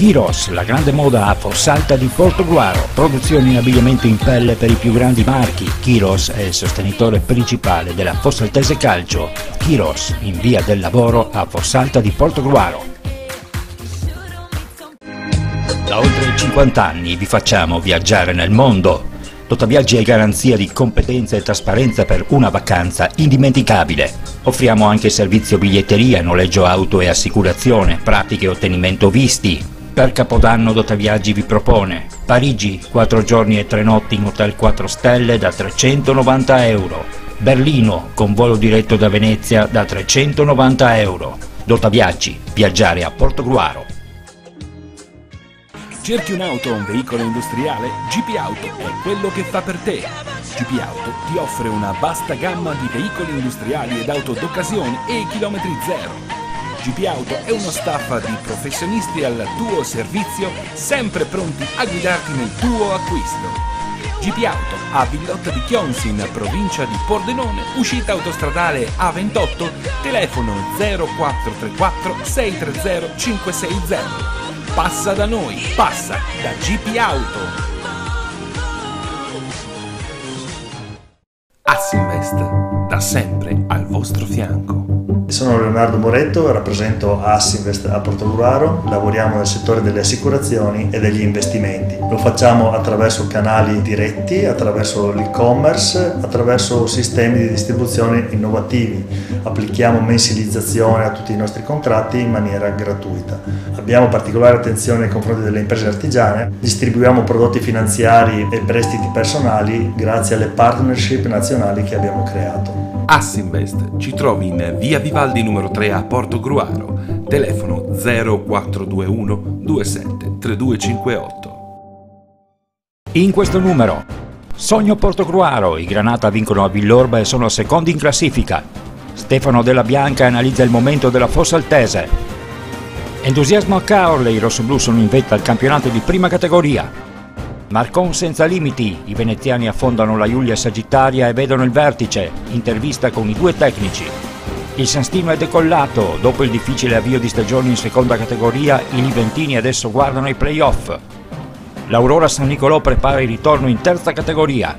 Kiros, la grande moda a Fossalta di Portogruaro, produzione in abbigliamento in pelle per i più grandi marchi. Kiros è il sostenitore principale della Fossaltese Calcio. Kiros, in via del lavoro a Fossalta di Portogruaro. Da oltre 50 anni vi facciamo viaggiare nel mondo. Totaviaggi è garanzia di competenza e trasparenza per una vacanza indimenticabile. Offriamo anche servizio biglietteria, noleggio auto e assicurazione, pratiche e ottenimento visti, per Capodanno Dotaviaggi vi propone Parigi, 4 giorni e 3 notti in hotel 4 stelle da 390 euro. Berlino, con volo diretto da Venezia da 390 euro. Dotaviaggi, viaggiare a Portogruaro. Cerchi un'auto o un veicolo industriale? GP Auto è quello che fa per te. GP Auto ti offre una vasta gamma di veicoli industriali ed auto d'occasione e chilometri zero GP Auto è uno staff di professionisti al tuo servizio, sempre pronti a guidarti nel tuo acquisto. GP Auto a Villotta di Chionsi in provincia di Pordenone, uscita autostradale A28, telefono 0434 630 560. Passa da noi, passa da GP Auto. Assinvest, da sempre al vostro fianco. Sono Leonardo Moretto, rappresento Assinvest a Portogruaro, lavoriamo nel settore delle assicurazioni e degli investimenti. Lo facciamo attraverso canali diretti, attraverso l'e-commerce, attraverso sistemi di distribuzione innovativi. Applichiamo mensilizzazione a tutti i nostri contratti in maniera gratuita. Abbiamo particolare attenzione nei confronti delle imprese artigiane, distribuiamo prodotti finanziari e prestiti personali grazie alle partnership nazionali che abbiamo creato. Assinvest ci trovi in via Vivaldi numero 3 a Porto Gruaro, telefono 0421 27 3258. In questo numero, Sogno Porto Gruaro, i Granata vincono a Villorba e sono secondi in classifica. Stefano Della Bianca analizza il momento della Fossa Altese. Entusiasmo a Caorle, i rossoblù sono in vetta al campionato di prima categoria. Marcon senza limiti, i veneziani affondano la Giulia Sagittaria e vedono il vertice, intervista con i due tecnici. Il Sanstino è decollato, dopo il difficile avvio di stagione in seconda categoria, i Liventini adesso guardano i playoff. L'Aurora San Nicolò prepara il ritorno in terza categoria.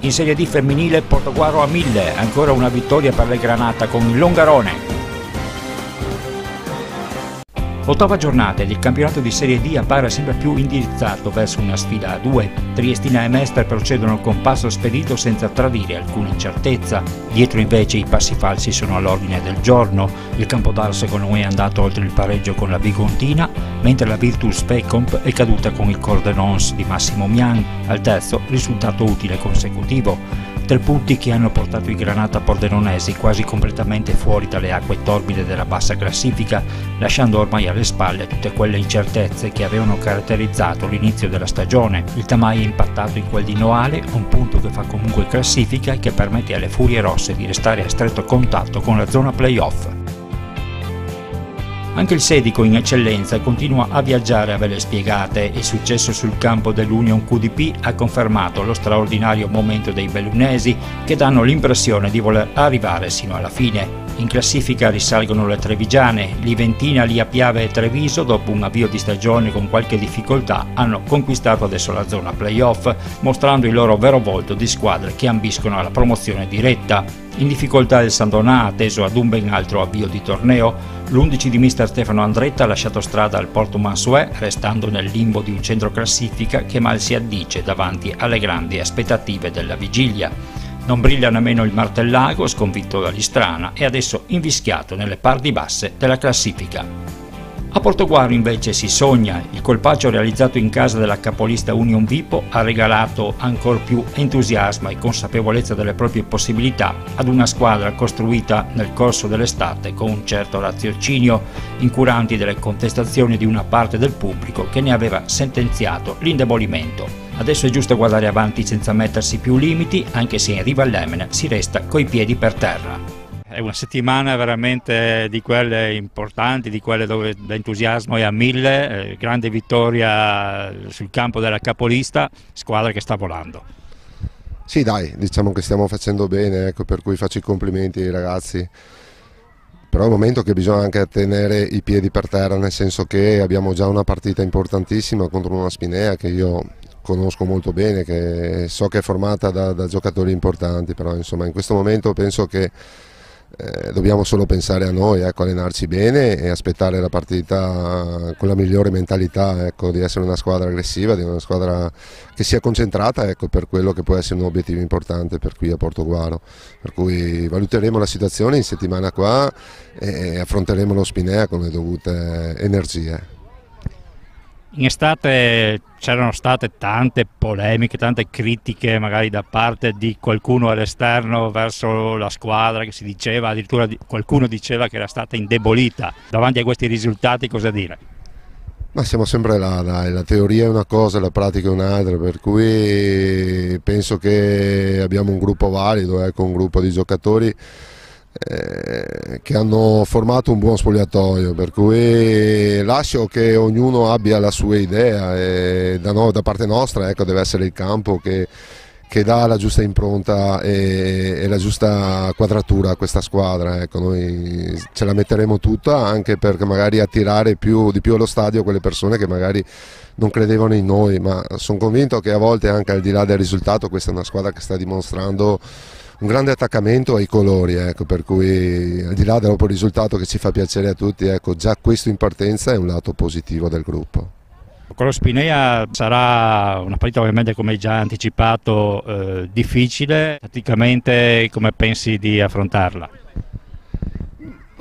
In Serie D femminile Portoguaro a 1000, ancora una vittoria per le Granata con il Longarone. Ottava giornata ed il campionato di Serie D appare sempre più indirizzato verso una sfida a due. Triestina e Mestre procedono con passo spedito senza tradire alcuna incertezza. Dietro invece i passi falsi sono all'ordine del giorno. Il Campodar secondo me è andato oltre il pareggio con la Bigontina, mentre la Virtus Fecomp è caduta con il Cordenons di Massimo Mian, al terzo risultato utile consecutivo. Tre punti che hanno portato i Granata Pordenonesi quasi completamente fuori dalle acque torbide della bassa classifica, lasciando ormai alle spalle tutte quelle incertezze che avevano caratterizzato l'inizio della stagione. Il Tamai è impattato in quel di Noale, un punto che fa comunque classifica e che permette alle Furie Rosse di restare a stretto contatto con la zona playoff. Anche il Sedico in eccellenza continua a viaggiare a vele spiegate. Il successo sul campo dell'Union QDP ha confermato lo straordinario momento dei bellunesi che danno l'impressione di voler arrivare sino alla fine. In classifica risalgono le trevigiane, Liventina, Lia Piave e Treviso dopo un avvio di stagione con qualche difficoltà hanno conquistato adesso la zona playoff mostrando il loro vero volto di squadre che ambiscono alla promozione diretta. In difficoltà il Sandonà atteso ad un ben altro avvio di torneo, l'11 di mister Stefano Andretta ha lasciato strada al Porto Mansuè restando nel limbo di un centro classifica che mal si addice davanti alle grandi aspettative della vigilia. Non brilla nemmeno il Martellago, sconfitto dall'Istrana e adesso invischiato nelle parti basse della classifica. A Portoguaro invece si sogna, il colpaccio realizzato in casa della capolista Union Vipo ha regalato ancor più entusiasmo e consapevolezza delle proprie possibilità ad una squadra costruita nel corso dell'estate con un certo raziocinio, incuranti delle contestazioni di una parte del pubblico che ne aveva sentenziato l'indebolimento. Adesso è giusto guardare avanti senza mettersi più limiti, anche se in riva all'Emene si resta coi piedi per terra. È una settimana veramente di quelle importanti, di quelle dove l'entusiasmo è a mille, eh, grande vittoria sul campo della capolista, squadra che sta volando. Sì dai, diciamo che stiamo facendo bene, ecco, per cui faccio i complimenti ai ragazzi. però è un momento che bisogna anche tenere i piedi per terra, nel senso che abbiamo già una partita importantissima contro una Spinea che io conosco molto bene, che so che è formata da, da giocatori importanti, però insomma in questo momento penso che eh, dobbiamo solo pensare a noi, ecco, allenarci bene e aspettare la partita con la migliore mentalità, ecco, di essere una squadra aggressiva, di una squadra che sia concentrata ecco, per quello che può essere un obiettivo importante per qui a Portoguaro. Per cui valuteremo la situazione in settimana qua e affronteremo lo Spinea con le dovute energie. In estate c'erano state tante polemiche, tante critiche magari da parte di qualcuno all'esterno verso la squadra che si diceva, addirittura qualcuno diceva che era stata indebolita. Davanti a questi risultati cosa dire? Ma siamo sempre là, dai. la teoria è una cosa, la pratica è un'altra, per cui penso che abbiamo un gruppo valido, ecco, un gruppo di giocatori eh, che hanno formato un buon spogliatoio, per cui lascio che ognuno abbia la sua idea e da, no, da parte nostra ecco, deve essere il campo che, che dà la giusta impronta e, e, la giusta quadratura a questa squadra. Ecco, noi ce la metteremo tutta anche per magari attirare più, di più allo stadio quelle persone che magari non credevano in noi, ma sono convinto che a volte anche al di là del risultato questa è una squadra che sta dimostrando un grande attaccamento ai colori, ecco, per cui al di là del risultato che ci fa piacere a tutti, ecco, già questo in partenza è un lato positivo del gruppo. Con lo Spinea sarà una partita ovviamente come già anticipato eh, difficile, praticamente come pensi di affrontarla?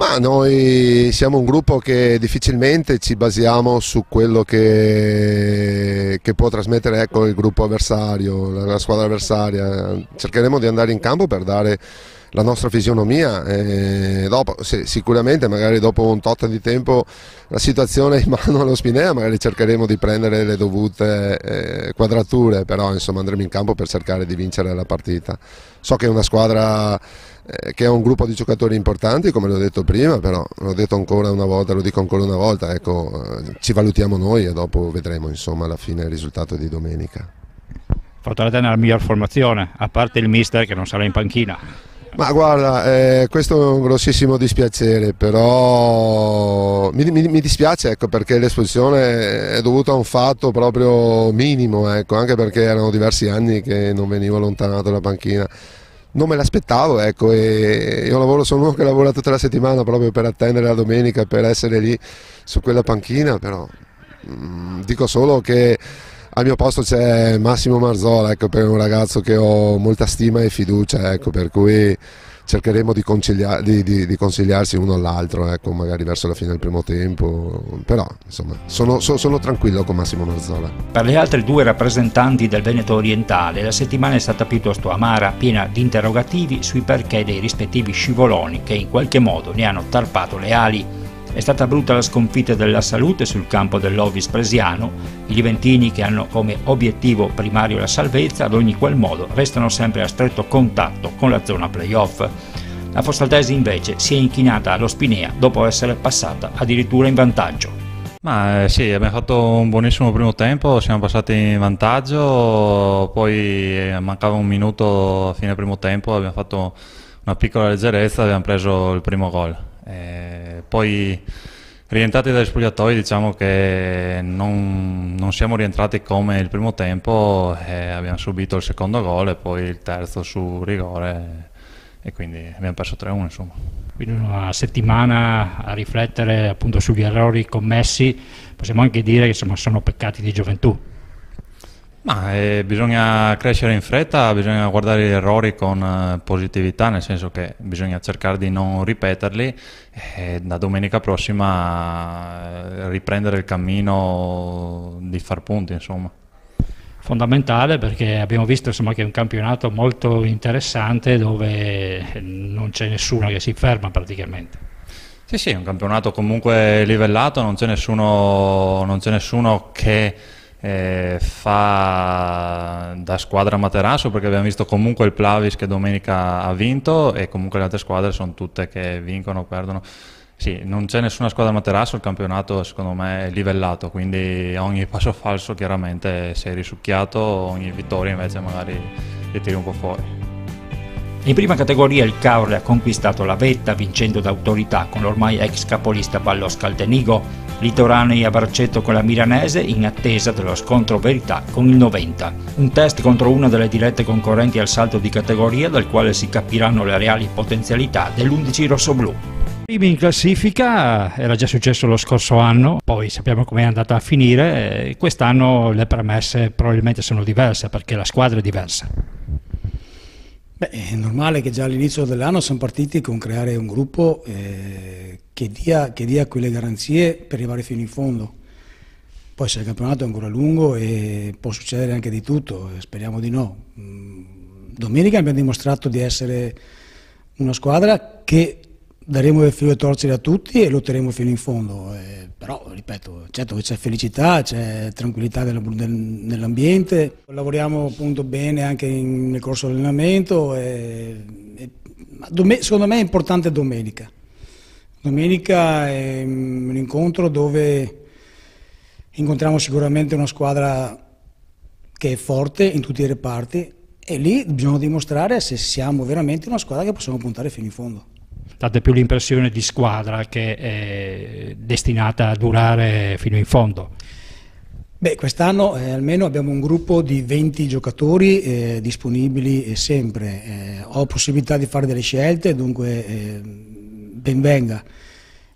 Ma noi siamo un gruppo che difficilmente ci basiamo su quello che, che può trasmettere ecco, il gruppo avversario, la, squadra avversaria. Cercheremo di andare in campo per dare la nostra fisionomia dopo, sì, sicuramente magari dopo un tot di tempo la situazione è in mano allo Spinea magari cercheremo di prendere le dovute eh, quadrature però insomma andremo in campo per cercare di vincere la partita so che è una squadra eh, che è un gruppo di giocatori importanti, come l'ho detto prima, però l'ho detto ancora una volta, lo dico ancora una volta, ecco, eh, ci valutiamo noi e dopo vedremo insomma alla fine il risultato di domenica. Fortaleza nella miglior formazione, a parte il mister che non sarà in panchina. Ma guarda, eh, questo è un grossissimo dispiacere, però mi, mi, mi dispiace ecco, perché l'espulsione è dovuta a un fatto proprio minimo, ecco, anche perché erano diversi anni che non venivo allontanato dalla panchina non me l'aspettavo ecco, e io lavoro, sono uno che lavora tutta la settimana proprio per attendere la domenica, per essere lì su quella panchina, però mh, mm, dico solo che al mio posto c'è Massimo Marzola, ecco, per un ragazzo che ho molta stima e fiducia, ecco, per cui cercheremo di, di, di, di consigliarsi uno all'altro, ecco, magari verso la fine del primo tempo, però insomma sono, so, sono, tranquillo con Massimo Marzola. Per le altre due rappresentanti del Veneto orientale la settimana è stata piuttosto amara, piena di interrogativi sui perché dei rispettivi scivoloni che in qualche modo ne hanno tarpato le ali. È stata brutta la sconfitta della salute sul campo dell'Ovis Presiano, i Liventini che hanno come obiettivo primario la salvezza ad ogni qual modo restano sempre a stretto contatto con la zona playoff. La Fossaltesi invece si è inchinata allo Spinea dopo essere passata addirittura in vantaggio. Ma eh, sì, abbiamo fatto un buonissimo primo tempo, siamo passati in vantaggio, poi eh, mancava un minuto a fine primo tempo, abbiamo fatto una piccola leggerezza e abbiamo preso il primo gol. Eh, poi rientrati dagli spogliatoi diciamo che non, non, siamo rientrati come il primo tempo, eh, abbiamo subito il secondo gol e poi il terzo su rigore e quindi abbiamo perso 3-1 insomma. Quindi una settimana a riflettere appunto sugli errori commessi, possiamo anche dire che insomma, sono peccati di gioventù. Ma eh, bisogna crescere in fretta, bisogna guardare gli errori con eh, positività, nel senso che bisogna cercare di non ripeterli e da domenica prossima eh, riprendere il cammino di far punti, insomma. Fondamentale perché abbiamo visto insomma, che è un campionato molto interessante dove non c'è nessuno che si ferma praticamente. Sì, sì, è un campionato comunque livellato, non c'è nessuno, non c'è nessuno che eh, fa da squadra Materasso perché abbiamo visto comunque il Plavis che domenica ha vinto e comunque le altre squadre sono tutte che vincono o perdono. Sì, non c'è nessuna squadra Materasso, il campionato secondo me è livellato, quindi ogni passo falso chiaramente sei risucchiato, ogni vittoria invece magari li tiri un po' fuori. In prima categoria il Caorle ha conquistato la vetta vincendo d'autorità con l'ormai ex capolista Ballo Scaldenigo, Litoranei a braccetto con la Milanese in attesa dello scontro verità con il 90. Un test contro una delle dirette concorrenti al salto di categoria dal quale si capiranno le reali potenzialità dell'11 rossoblu. Primi in classifica era già successo lo scorso anno, poi sappiamo com'è andata a finire, quest'anno le premesse probabilmente sono diverse perché la squadra è diversa. Beh, è normale che già all'inizio dell'anno siamo partiti con creare un gruppo eh, che, dia, che, dia, quelle garanzie per arrivare fino in fondo. Poi se il campionato è ancora lungo e può succedere anche di tutto, speriamo di no. Mm, domenica abbiamo dimostrato di essere una squadra che daremo il filo e torcere a tutti e lotteremo fino in fondo. Eh, però, ripeto, certo che c'è felicità, c'è tranquillità nell'ambiente, lavoriamo appunto bene anche in, nel corso dell'allenamento. E, e, secondo me è importante domenica. Domenica è un incontro dove incontriamo sicuramente una squadra che è forte in tutti i reparti e lì bisogna dimostrare se siamo veramente una squadra che possiamo puntare fino in fondo date più l'impressione di squadra che è destinata a durare fino in fondo. Beh, quest'anno eh, almeno abbiamo un gruppo di 20 giocatori eh, disponibili sempre. Eh, ho possibilità di fare delle scelte, dunque eh, ben venga.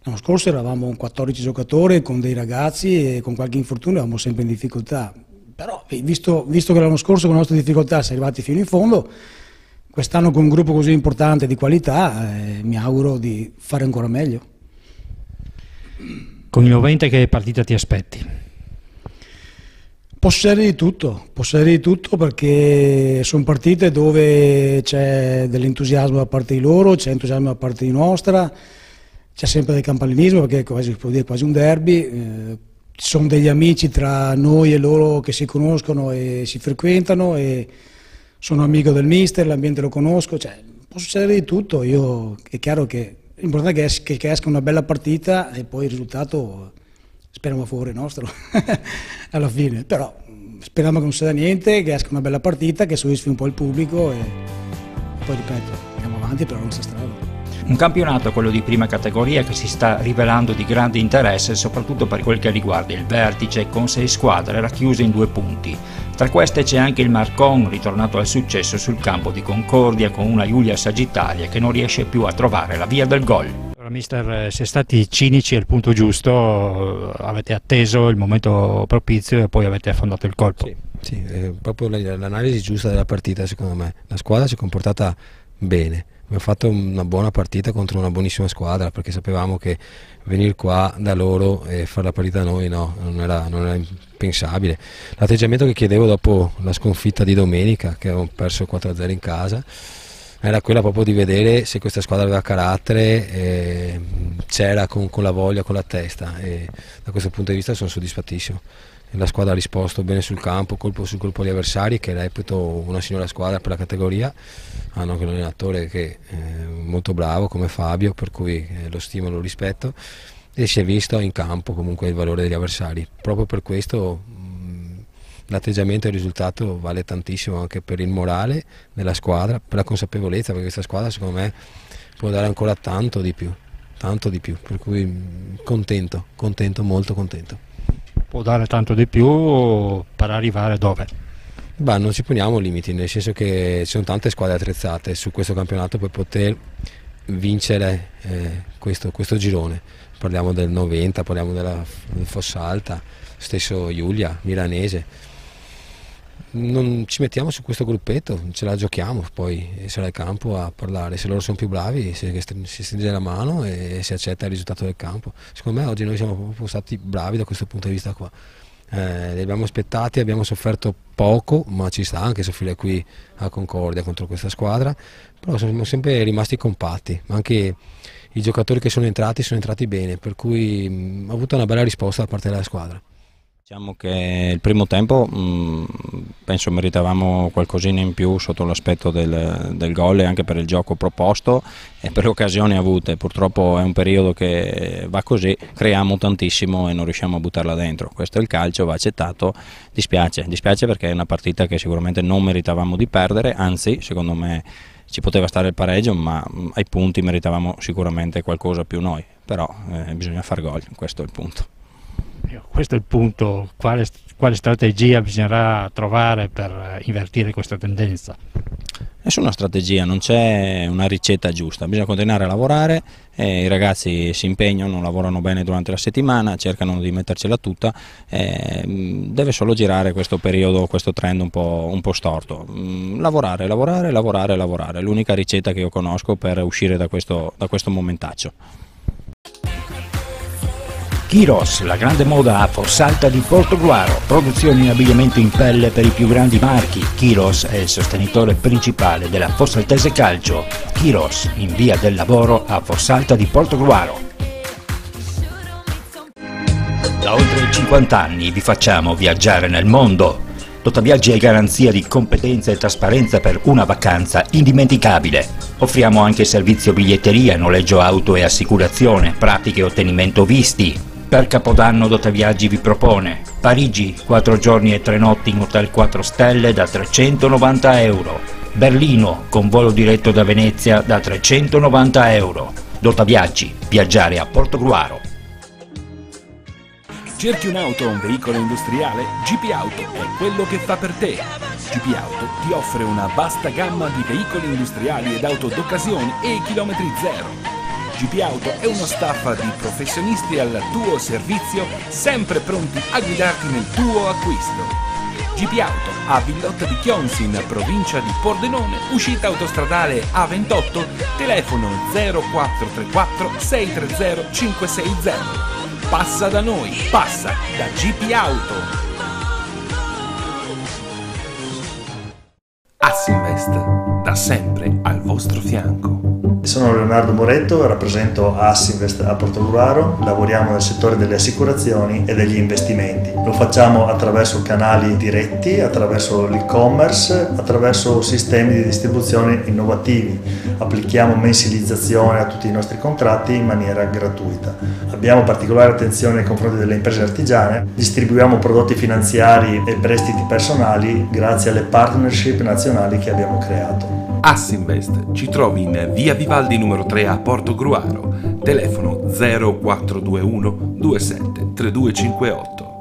L'anno scorso eravamo 14 giocatori con dei ragazzi e con qualche infortunio eravamo sempre in difficoltà. Però, visto, visto che l'anno scorso con le nostre difficoltà siamo arrivati fino in fondo, Quest'anno con un gruppo così importante di qualità eh, mi auguro di fare ancora meglio. Con il 90 che partita ti aspetti? Può succedere di tutto, può succedere di tutto perché sono partite dove c'è dell'entusiasmo da parte di loro, c'è entusiasmo da parte di nostra, c'è sempre del campanilismo perché è quasi, dire quasi un derby, eh, ci sono degli amici tra noi e loro che si conoscono e si frequentano e sono amico del mister, l'ambiente lo conosco, cioè, può succedere di tutto, Io, è chiaro che l'importante è che, che, esca una bella partita e poi il risultato speriamo a favore nostro alla fine, però speriamo che non succeda niente, che esca una bella partita, che soddisfi un po' il pubblico e poi ripeto, andiamo avanti per la nostra strada. Un campionato, quello di prima categoria, che si sta rivelando di grande interesse soprattutto per quel che riguarda il vertice con sei squadre racchiuse in due punti. Tra queste c'è anche il Marcon, ritornato al successo sul campo di Concordia con una Giulia Sagittaria che non riesce più a trovare la via del gol. Allora, mister, eh, siete stati cinici al punto giusto, avete atteso il momento propizio e poi avete affondato il colpo. Sì, sì è proprio l'analisi giusta della partita secondo me. La squadra si è comportata bene abbiamo fatto una buona partita contro una buonissima squadra perché sapevamo che venire qua da loro e fare la partita da noi no, non, era, non era impensabile. L'atteggiamento che chiedevo dopo la sconfitta di domenica, che avevamo perso 4-0 in casa, era quella proprio di vedere se questa squadra aveva carattere, c'era con, con, la voglia, con la testa e da questo punto di vista sono soddisfattissimo la squadra ha risposto bene sul campo, colpo sul colpo agli avversari che reputo una signora squadra per la categoria, hanno anche un allenatore che è molto bravo come Fabio, per cui eh, lo stimo e lo rispetto. E si è visto in campo comunque il valore degli avversari. Proprio per questo l'atteggiamento e il risultato vale tantissimo anche per il morale della squadra, per la consapevolezza, perché questa squadra secondo me può dare ancora tanto di più, tanto di più, per cui contento, contento, molto contento può dare tanto di più per arrivare dove? Beh, non ci poniamo limiti, nel senso che ci sono tante squadre attrezzate su questo campionato per poter vincere eh, questo, questo, girone. Parliamo del 90, parliamo della del Fossalta, stesso Giulia, Milanese non ci mettiamo su questo gruppetto, ce la giochiamo, poi sarà il campo a parlare, se loro sono più bravi si, stringe la mano e si accetta il risultato del campo. Secondo me oggi noi siamo proprio stati bravi da questo punto di vista qua. Eh, li abbiamo aspettati, abbiamo sofferto poco, ma ci sta anche soffrire qui a Concordia contro questa squadra, però siamo sempre rimasti compatti, anche i giocatori che sono entrati sono entrati bene, per cui mh, ho avuto una bella risposta da parte della squadra. Diciamo che il primo tempo mm, penso meritavamo qualcosina in più sotto l'aspetto del, del, gol e anche per il gioco proposto e per le occasioni avute. Purtroppo è un periodo che va così, creiamo tantissimo e non riusciamo a buttarla dentro. Questo è il calcio, va accettato, dispiace, dispiace perché è una partita che sicuramente non meritavamo di perdere, anzi secondo me ci poteva stare il pareggio, ma ai punti meritavamo sicuramente qualcosa più noi, però eh, bisogna far gol, questo è il punto. Questo è il punto, quale, quale strategia bisognerà trovare per invertire questa tendenza? Nessuna strategia, non c'è una ricetta giusta, bisogna continuare a lavorare, eh, i ragazzi si impegnano, lavorano bene durante la settimana, cercano di mettercela tutta, eh, deve solo girare questo periodo, questo trend un po', un po storto. Mm, lavorare, lavorare, lavorare, lavorare, l'unica ricetta che io conosco per uscire da questo, da questo momentaccio. Kiros, la grande moda a Fossalta di Portogruaro, produzione in abbigliamento in pelle per i più grandi marchi. Kiros è il sostenitore principale della Fossaltese Calcio. Kiros, in via del lavoro a Fossalta di Portogruaro. Da oltre 50 anni vi facciamo viaggiare nel mondo. Dotaviaggi è garanzia di competenza e trasparenza per una vacanza indimenticabile. Offriamo anche servizio biglietteria, noleggio auto e assicurazione, pratiche e ottenimento visti, per Capodanno Dotaviaggi vi propone Parigi, 4 giorni e 3 notti in Hotel 4 Stelle da 390 euro. Berlino, con volo diretto da Venezia da 390 euro. Dotaviaggi, viaggiare a Portogruaro. Cerchi un'auto o un veicolo industriale? GP Auto è quello che fa per te. GP Auto ti offre una vasta gamma di veicoli industriali ed auto d'occasione e chilometri zero GP Auto è uno staff di professionisti al tuo servizio, sempre pronti a guidarti nel tuo acquisto. GP Auto a Villotta di Chionsi in provincia di Pordenone, uscita autostradale A28, telefono 0434 630 560. Passa da noi, passa da GP Auto. Assinvest, da sempre al vostro fianco. Sono Leonardo Moretto, rappresento Assinvest a Portogruaro, lavoriamo nel settore delle assicurazioni e degli investimenti. Lo facciamo attraverso canali diretti, attraverso l'e-commerce, attraverso sistemi di distribuzione innovativi. Applichiamo mensilizzazione a tutti i nostri contratti in maniera gratuita. Abbiamo particolare attenzione nei confronti delle imprese artigiane, distribuiamo prodotti finanziari e prestiti personali grazie alle partnership nazionali che abbiamo creato. Assinvest ci trovi in via Vivaldi numero 3 a Porto Gruaro, telefono 0421 27 3258.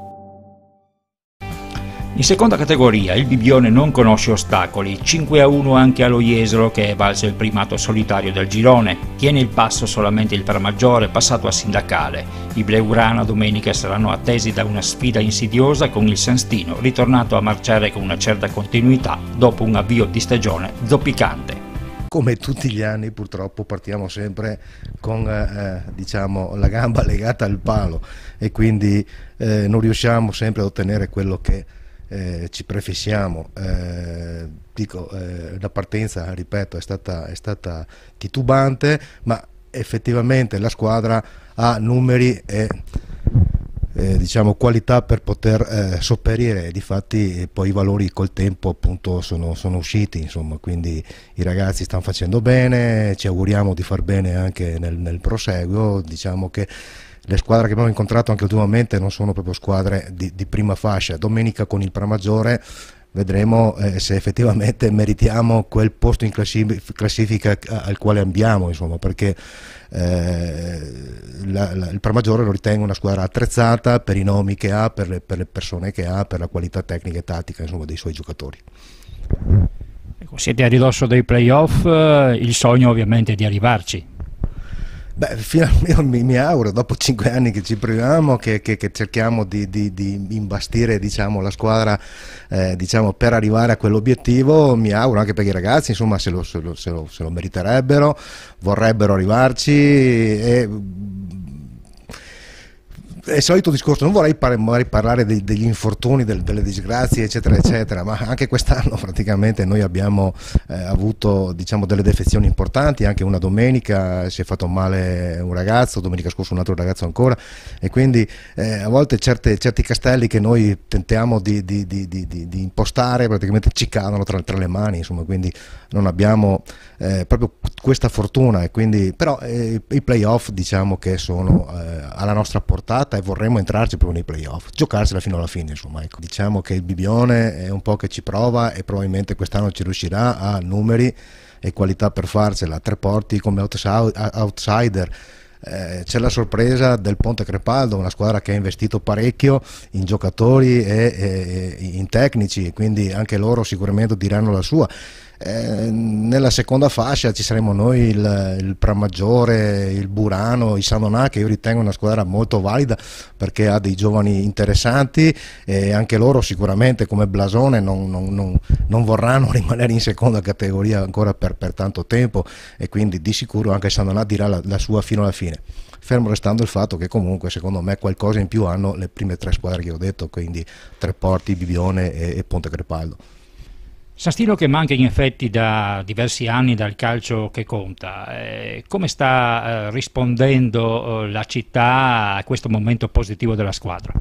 In seconda categoria il Bibione non conosce ostacoli, 5 a 1 anche allo Jesolo che è valso il primato solitario del girone, tiene il passo solamente il Pramaggiore passato a sindacale. I Bleugrana domenica saranno attesi da una sfida insidiosa con il Sanstino, ritornato a marciare con una certa continuità dopo un avvio di stagione zoppicante. Come tutti gli anni purtroppo partiamo sempre con eh, diciamo, la gamba legata al palo e quindi eh, non riusciamo sempre ad ottenere quello che eh, ci prefissiamo. Eh, dico, eh, la partenza, ripeto, è stata, è stata, titubante, ma effettivamente la squadra ha numeri e eh, diciamo, qualità per poter eh, sopperire, difatti poi i valori col tempo appunto sono, sono usciti, insomma, quindi i ragazzi stanno facendo bene, ci auguriamo di far bene anche nel, nel proseguo, diciamo che le squadre che abbiamo incontrato anche ultimamente non sono proprio squadre di, di prima fascia. Domenica con il Pramaggiore vedremo eh, se effettivamente meritiamo quel posto in classifica al quale andiamo, insomma, perché eh, la, la, il Pramaggiore lo ritengo una squadra attrezzata per i nomi che ha, per le, per le persone che ha, per la qualità tecnica e tattica insomma, dei suoi giocatori. Ecco, siete a ridosso dei playoff, eh, il sogno ovviamente è di arrivarci. Beh, finalmente mi, mi, auguro, dopo cinque anni che ci proviamo, che, che, che cerchiamo di, di, di imbastire diciamo, la squadra eh, diciamo, per arrivare a quell'obiettivo, mi auguro anche perché i ragazzi insomma, se, lo, se, lo, se, lo, se lo meriterebbero, vorrebbero arrivarci e è il solito discorso, non vorrei par parlare dei, degli infortuni, del, delle disgrazie, eccetera, eccetera, ma anche quest'anno praticamente noi abbiamo eh, avuto diciamo, delle defezioni importanti, anche una domenica si è fatto male un ragazzo, domenica scorsa un altro ragazzo ancora, e quindi eh, a volte certe, certi castelli che noi tentiamo di, di, di, di impostare praticamente ci cadono tra, tra, le mani, insomma, quindi non abbiamo eh, proprio questa fortuna, quindi, però eh, i playoff diciamo che sono eh, alla nostra portata e vorremmo entrarci proprio nei playoff, giocarsela fino alla fine insomma. Ecco. Diciamo che il Bibione è un po' che ci prova e probabilmente quest'anno ci riuscirà a numeri e qualità per farcela, tre porti come outsider. Eh, c'è la sorpresa del Ponte Crepaldo, una squadra che ha investito parecchio in giocatori e, e in tecnici, quindi anche loro sicuramente diranno la sua. Eh, nella seconda fascia ci saremo noi il, il Pramaggiore, il Burano, il Sanonà che io ritengo una squadra molto valida perché ha dei giovani interessanti e anche loro sicuramente come blasone non, non, non, non vorranno rimanere in seconda categoria ancora per, per, tanto tempo e quindi di sicuro anche Sanonà dirà la, la sua fino alla fine fermo restando il fatto che comunque secondo me qualcosa in più hanno le prime tre squadre che ho detto, quindi Treporti, Bibione e, e Ponte Crepaldo. Sastino che manca in effetti da diversi anni dal calcio che conta, eh, come sta eh, rispondendo eh, la città a questo momento positivo della squadra?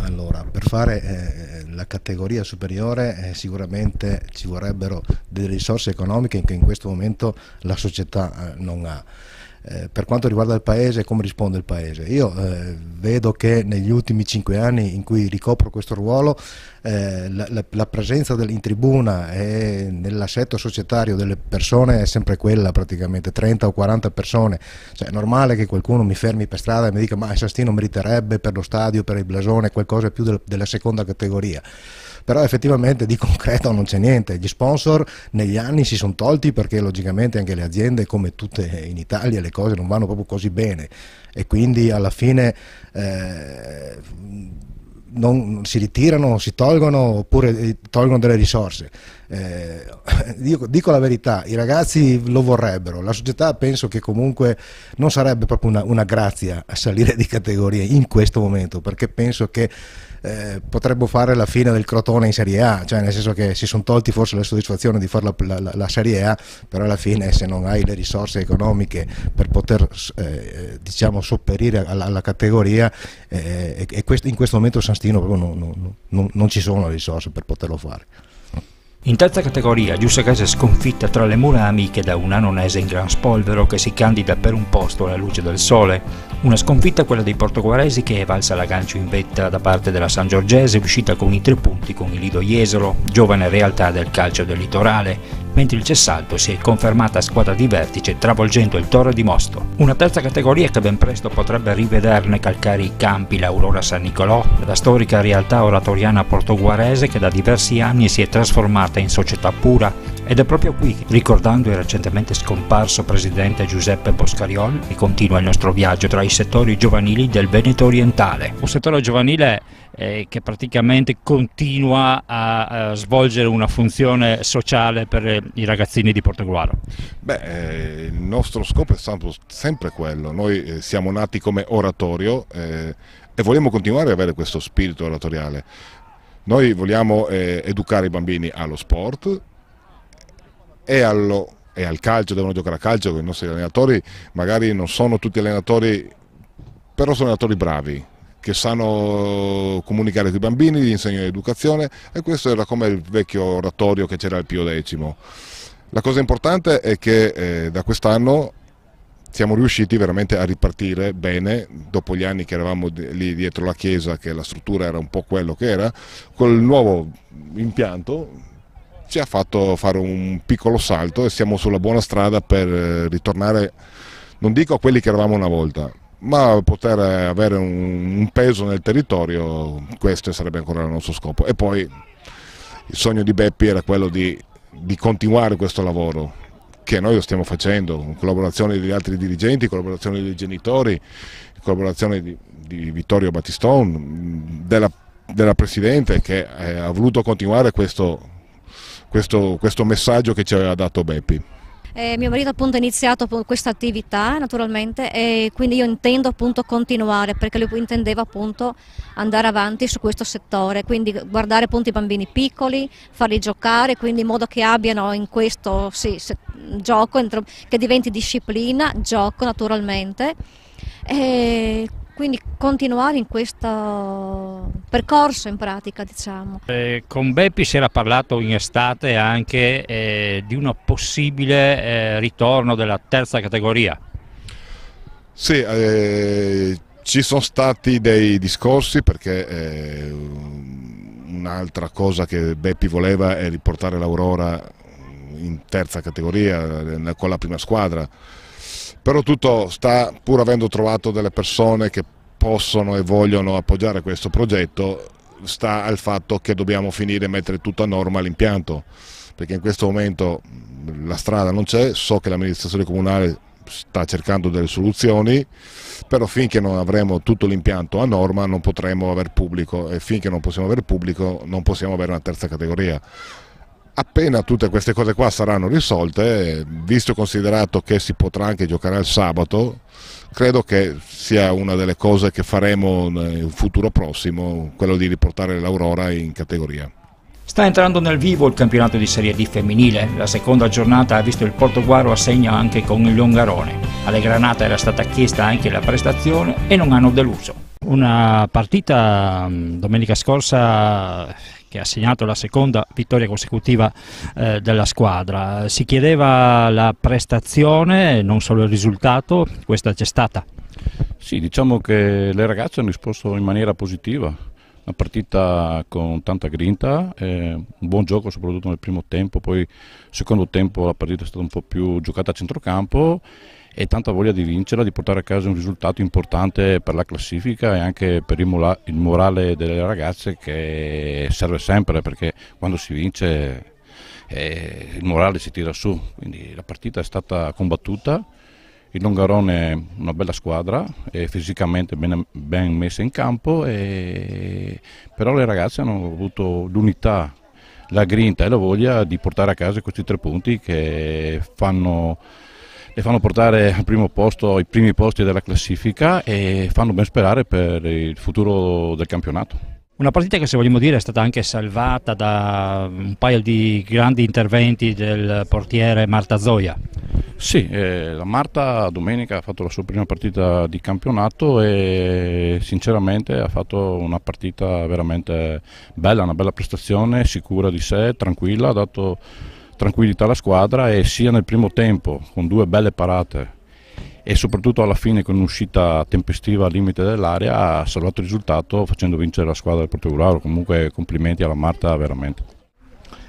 Allora, per fare la categoria superiore sicuramente ci vorrebbero delle risorse economiche che in questo momento la società non ha. Eh, per quanto riguarda il paese, come risponde il paese? Io eh, vedo che negli ultimi cinque anni in cui ricopro questo ruolo eh, la, la, la, presenza in tribuna e nell'assetto societario delle persone è sempre quella praticamente 30 o 40 persone cioè, è normale che qualcuno mi fermi per strada e mi dica ma Sastino meriterebbe per lo stadio, per il blasone qualcosa più del, della seconda categoria però effettivamente di concreto non c'è niente, gli sponsor negli anni si sono tolti perché logicamente anche le aziende come tutte in Italia le cose non vanno proprio così bene. E quindi alla fine eh, non si ritirano, si tolgono oppure eh, tolgono delle risorse. Eh, dico, dico, la verità, i ragazzi lo vorrebbero, la società penso che comunque non sarebbe proprio una, una grazia a salire di categoria in questo momento perché penso che eh, potrebbero fare la fine del Crotone in Serie A, cioè nel senso che si sono tolti forse la soddisfazione di fare la, la, la, Serie A, però alla fine se non hai le risorse economiche per poter eh, diciamo sopperire alla, alla categoria eh, e questo, in questo momento San Stino proprio non, non, non, non ci sono le risorse per poterlo fare. In terza categoria, Giussegase sconfitta tra le mura amiche da un anonese in gran spolvero che si candida per un posto alla luce del sole. Una sconfitta quella dei portoguaresi che è valsa la gancio in vetta da parte della San Giorgese uscita con i tre punti con il Lido Jesolo, giovane realtà del calcio del litorale, mentre il Cessalto si è confermata squadra di vertice travolgendo il Torre di Mosto. Una terza categoria che ben presto potrebbe rivederne calcare i campi l'Aurora San Nicolò, la storica realtà oratoriana portoguarese che da diversi anni si è trasformata in società pura ed è proprio qui, ricordando il recentemente scomparso presidente Giuseppe Boscariol, che continua il nostro viaggio tra i settori giovanili del Veneto orientale. Un settore giovanile eh, che praticamente continua a, a, svolgere una funzione sociale per eh, i ragazzini di Portogruaro. Beh, eh, il nostro scopo è sempre quello, noi eh, siamo nati come oratorio eh, e vogliamo continuare ad avere questo spirito oratoriale. Noi vogliamo educare i bambini allo sport, e, allo, e al calcio, devono giocare a calcio, con i nostri allenatori magari non sono tutti allenatori, però sono allenatori bravi, che sanno comunicare con i bambini, gli insegnano l'educazione e questo era come il vecchio oratorio che c'era al Pio X. La cosa importante è che eh, da quest'anno siamo riusciti veramente a ripartire bene dopo gli anni che eravamo lì dietro la chiesa, che la struttura era un po' quello che era, col nuovo impianto ci ha fatto fare un piccolo salto e siamo sulla buona strada per eh, ritornare, non dico a quelli che eravamo una volta, ma poter avere un, un peso nel territorio, questo sarebbe ancora il nostro scopo. E poi il sogno di Beppi era quello di, di continuare questo lavoro, che noi lo stiamo facendo, in collaborazione degli altri dirigenti, in collaborazione dei genitori, in collaborazione di, di Vittorio Battistone, della, della Presidente che eh, ha voluto continuare questo, questo, questo messaggio che ci aveva dato Beppi. Eh, mio marito appunto ha iniziato questa attività naturalmente e quindi io intendo appunto continuare perché lui intendeva appunto andare avanti su questo settore, quindi guardare appunto i bambini piccoli, farli giocare, quindi in modo che abbiano in questo sì, gioco, che diventi disciplina, gioco naturalmente. E quindi continuare in questo percorso in pratica diciamo. Eh, con Beppi si era parlato in estate anche eh, di un possibile eh, ritorno della terza categoria. Sì, eh, Ci sono stati dei discorsi perché eh, un'altra cosa che Beppi voleva è riportare l'Aurora in terza categoria eh, con la prima squadra, però tutto sta, pur avendo trovato delle persone che possono e vogliono appoggiare questo progetto, sta al fatto che dobbiamo finire e mettere tutto a norma l'impianto, perché in questo momento la strada non c'è, so che l'amministrazione comunale sta cercando delle soluzioni, però finché non avremo tutto l'impianto a norma non potremo avere pubblico e finché non possiamo avere pubblico non possiamo avere una terza categoria. Appena tutte queste cose qua saranno risolte, visto e considerato che si potrà anche giocare al sabato, credo che sia una delle cose che faremo nel futuro prossimo, quello di riportare l'Aurora in categoria. Sta entrando nel vivo il campionato di Serie D femminile. La seconda giornata ha visto il Portoguaro assegna anche con il Longarone. Alle Granate era stata chiesta anche la prestazione e non hanno deluso. Una partita domenica scorsa che ha segnato la seconda vittoria consecutiva eh, della squadra. Si chiedeva la prestazione, non solo il risultato, questa c'è stata. Sì, diciamo che le ragazze hanno risposto in maniera positiva, una partita con tanta grinta, eh, un buon gioco soprattutto nel primo tempo, poi secondo tempo la partita è stata un po' più giocata a centrocampo e tanta voglia di vincerla, di portare a casa un risultato importante per la classifica e anche per il, morale delle ragazze che serve sempre perché quando si vince eh, il morale si tira su, quindi la partita è stata combattuta. Il Longarone è una bella squadra, è fisicamente ben, ben messa in campo, e... però le ragazze hanno avuto l'unità, la grinta e la voglia di portare a casa questi tre punti che fanno le fanno portare al primo posto, ai primi posti della classifica e fanno ben sperare per il futuro del campionato. Una partita che se vogliamo dire è stata anche salvata da un paio di grandi interventi del portiere Marta Zoia. Sì, eh, la Marta domenica ha fatto la sua prima partita di campionato e sinceramente ha fatto una partita veramente bella, una bella prestazione, sicura di sé, tranquilla, ha dato tranquillità alla squadra e sia nel primo tempo con due belle parate e soprattutto alla fine con un'uscita tempestiva al limite dell'area ha salvato il risultato facendo vincere la squadra del Portogruaro, comunque complimenti alla Marta veramente.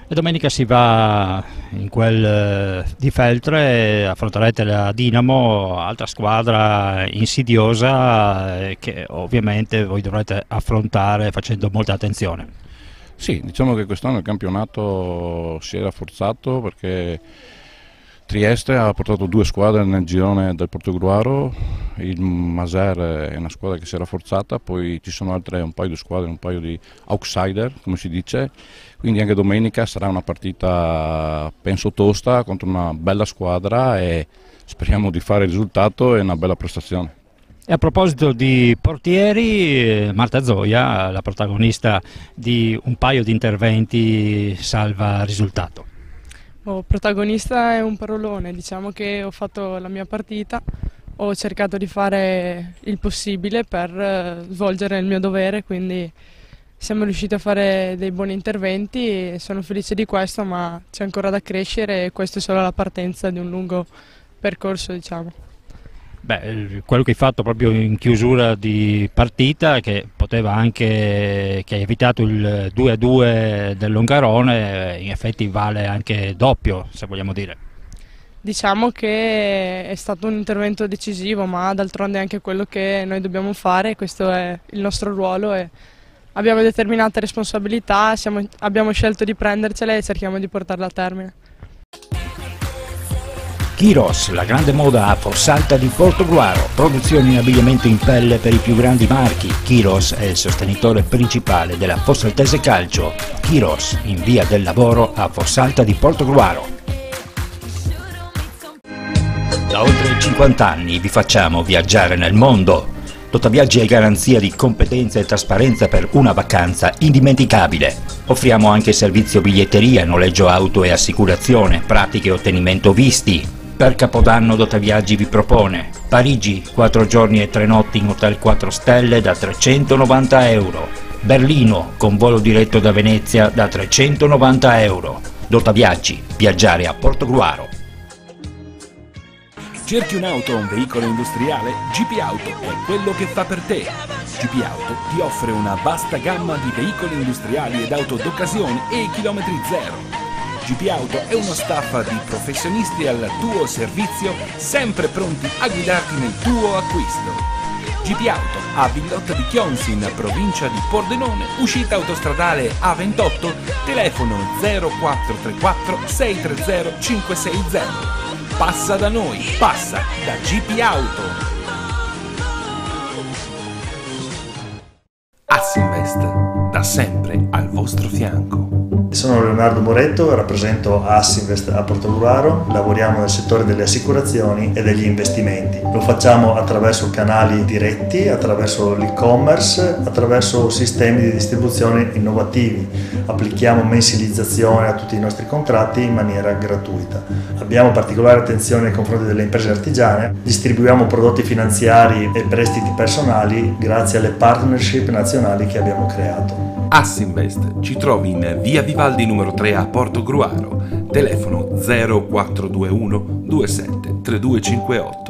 E domenica si va in quel eh, di Feltre, affronterete la Dinamo, altra squadra insidiosa eh, che ovviamente voi dovrete affrontare facendo molta attenzione. Sì, diciamo che quest'anno il campionato si è rafforzato perché Trieste ha portato due squadre nel girone del Portogruaro, il Maser è una squadra che si è rafforzata, poi ci sono altre un paio di squadre, un paio di outsider come si dice, quindi anche domenica sarà una partita penso tosta contro una bella squadra e speriamo di fare il risultato e una bella prestazione. E a proposito di portieri, Marta Zoia, la protagonista di un paio di interventi salva risultato. Oh, protagonista è un parolone, diciamo che ho fatto la mia partita, ho cercato di fare il possibile per eh, svolgere il mio dovere, quindi siamo riusciti a fare dei buoni interventi e sono felice di questo, ma c'è ancora da crescere e questa è solo la partenza di un lungo percorso, diciamo. Beh, quello che hai fatto proprio in chiusura di partita, che poteva anche, che hai evitato il 2-2 del Longarone, in effetti vale anche doppio, se vogliamo dire. Diciamo che è stato un intervento decisivo, ma d'altronde è anche quello che noi dobbiamo fare, questo è il nostro ruolo e abbiamo determinate responsabilità, siamo, abbiamo scelto di prendercele e cerchiamo di portarle a termine. Kiros, la grande moda a Forsalta di Portogruaro, produzioni in abbigliamento in pelle per i più grandi marchi. Kiros è il sostenitore principale della Fossaltese Calcio. Kiros, in via del lavoro a Forsalta di Portogruaro. Da oltre 50 anni vi facciamo viaggiare nel mondo. Totaviaggi è garanzia di competenza e trasparenza per una vacanza indimenticabile. Offriamo anche servizio biglietteria, noleggio auto e assicurazione, pratiche e ottenimento visti, per Capodanno Dota Viaggi vi propone Parigi, 4 giorni e 3 notti in Hotel 4 Stelle da 390 euro. Berlino, con volo diretto da Venezia da 390 euro. Dota Viaggi, viaggiare a Portogruaro. Cerchi un'auto o un veicolo industriale? GP Auto è quello che fa per te. GP Auto ti offre una vasta gamma di veicoli industriali ed auto d'occasione e chilometri zero. GP Auto è uno staff di professionisti al tuo servizio, sempre pronti a guidarti nel tuo acquisto. GP Auto a Villotta di Chionsi in provincia di Pordenone, uscita autostradale A28, telefono 0434 630 560. Passa da noi, passa da GP Auto. Assinvest, da sempre al vostro fianco. Sono Leonardo Moretto, rappresento Assinvest a Portogruaro, lavoriamo nel settore delle assicurazioni e degli investimenti. Lo facciamo attraverso canali diretti, attraverso l'e-commerce, attraverso sistemi di distribuzione innovativi. Applichiamo mensilizzazione a tutti i nostri contratti in maniera gratuita. Abbiamo particolare attenzione nei confronti delle imprese artigiane, distribuiamo prodotti finanziari e prestiti personali grazie alle partnership nazionali che abbiamo creato. Assinvest ci trovi in via Vivaldi numero 3 a Porto Gruaro, telefono 0421 27 3258.